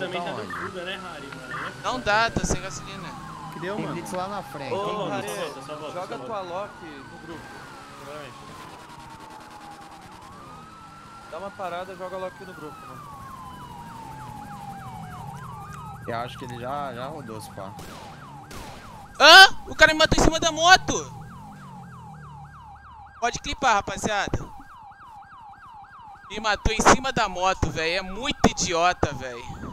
também tá dando fuga, né, Harry, mano? Não dá, tá sem gasolina. Que deu, Tem mano? blitz lá na frente. Ô, Harry, joga tua lock no grupo. Dá uma parada, joga a lock no grupo, mano. Eu acho que ele já, já rodou esse pá. Hã? O cara me matou em cima da moto! Pode clipar, rapaziada. Me matou em cima da moto, velho. É muito idiota, velho.